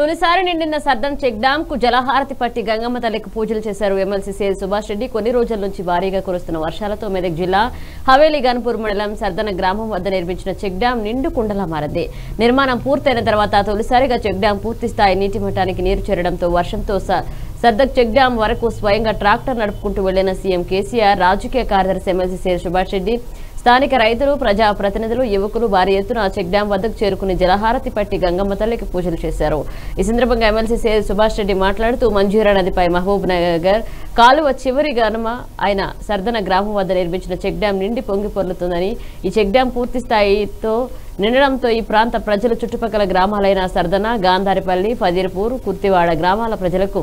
తొలిసారి నిండిన సర్దం చెక్ డామ్కు జలహారతి పట్టి గంగమ్మ తల్లికి పూజలు చేశారు ఎమ్మెల్సీ సేల్ సుభాష్ రెడ్డి. కొన్ని రోజుల నుంచి భారీగా కురుస్తున్న వర్షాలతో మెదక్ జిల్లా హవేలీ గన్పూర్ మండలం సర్దన గ్రామం వద్ద నిర్మించిన చెక్ డామ్ నిండు కుండలా మారింది. నిర్మాణం పూర్తయిన తర్వాత తొలిసారిగా చెక్ డామ్ పూర్తి స్థాయి నీటి మట్టానికి నీరు చేరడంతో వర్షంతో స- సర్దక్ చెక్ డ్యాం వరకు స్వయంగా ట్రాక్టర్ నడుపుకుంటూ వెళ్ళిన సీఎం కేసీఆర్ రాజకీయ కార్యదర్శి ఎమ్మెల్సీ సేల్ సుభాష్ రెడ్డి స్థానిక రైతులు ప్రజా ప్రతినిధులు యువకులు భారీ ఎత్తున చెక్ డ్యాం వద్దకు చేరుకుని జలహారతి పట్టి గంగమ్మ తల్లికి పూజలు చేశారు. ఈ సందర్భంగా ఎమ్మెల్సీ సేల్ సుభాష్ రెడ్డి మాట్లాడుతూ మంజూరా నదిపై మహబూబ్ నగర్ కాలువ చివరి గనుమ ఆయన సర్దన గ్రామం వద్ద నిర్మించిన చెక్ డ్యాం నిండి పొంగి పొర్లుతుందని ఈ చెక్ డ్యాం పూర్తి స్థాయితో నిండడంతో ఈ ప్రాంత ప్రజలు చుట్టుపక్కల గ్రామాలైన సర్దన గాంధారిపల్లి ఫజీర్పూర్ కుర్తివాడ గ్రామాల ప్రజలకు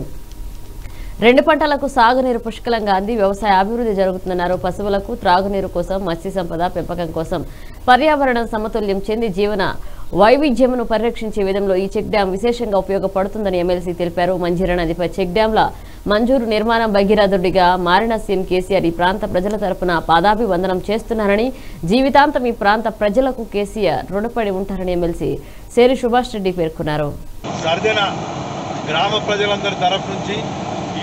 రెండు పంటలకు సాగునీరు పుష్కలంగా అంది. వ్యవసాయ అభివృద్ధి జరుగుతుందన్నారు. పశువులకు త్రాగునీరు కోసం మత్స్య సంపద పెంపకం కోసం పర్యావరణం సమతుల్యం చెంది జీవన వైవిధ్యమును పరిరక్షించే విధంలో ఈ చెక్ డ్యాం విశేషంగా ఉపయోగపడుతుందని ఎమ్మెల్సీ తెలిపారు. మంజీర నదిపై చెక్ డ్యాంల మంజూరు నిర్మాణం భగీరథుడిగా మారిన సీఎం కేసీఆర్ ఈ ప్రాంత ప్రజల తరపున పాదాభివందనం చేస్తున్నారని జీవితాంతం ఈ ప్రాంత ప్రజలకు కేసీఆర్ రుణపడి ఉంటారని ఎమ్మెల్సీ సేరి సుభాష్ రెడ్డి పేర్కొన్నారు. గ్రామ ప్రజలందరి తరఫు నుంచి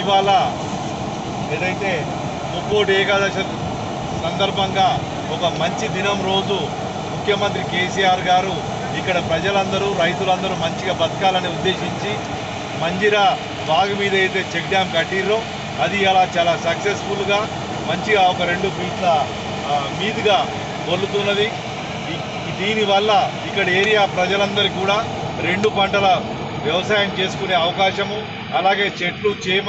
ఇవాళ ఏదైతే ముక్కోటి ఏకాదశి సందర్భంగా ఒక మంచి దినం రోజు ముఖ్యమంత్రి కేసీఆర్ గారు ఇక్కడ ప్రజలందరూ రైతులందరూ మంచిగా బతకాలని ఉద్దేశించి మంజిరా బాగు మీద అయితే చెక్ డ్యామ్ కట్టిర్రో. అది అలా చాలా సక్సెస్ఫుల్గా మంచిగా ఒక రెండు ఫీట్ల మీదుగా పొల్లుతున్నది దీనివల్ల ఇక్కడ ఏరియా ప్రజలందరికీ కూడా రెండు పంటల వ్యవసాయం చేసుకునే అవకాశము అలాగే చెట్లు చేమ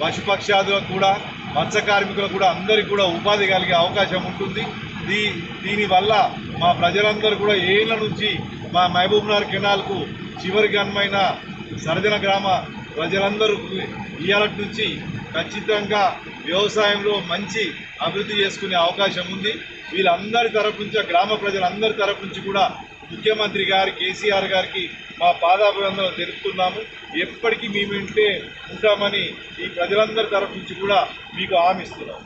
పశుపక్షాదులకు కూడా మత్స్య కార్మికులకు కూడా అందరికీ కూడా ఉపాధి కలిగే అవకాశం ఉంటుంది. దీ దీనివల్ల మా ప్రజలందరూ కూడా ఏళ్ళ నుంచి మా మహబూబ్నగర్ కెనాల్కు చివరి గన్మైన సరజన గ్రామ ప్రజలందరూ ఇవాళ నుంచి ఖచ్చితంగా వ్యవసాయంలో మంచి అభివృద్ధి చేసుకునే అవకాశం ఉంది. వీళ్ళందరి తరపు నుంచి గ్రామ ప్రజలందరి తరపు నుంచి కూడా ముఖ్యమంత్రి గారి కేసీఆర్ గారికి మా పాదాభివందనలు తెలుపుతున్నాము. ఎప్పటికీ మేము ఉంటామని ఈ ప్రజలందరి తరఫు నుంచి కూడా మీకు హామీ ఇస్తున్నాము.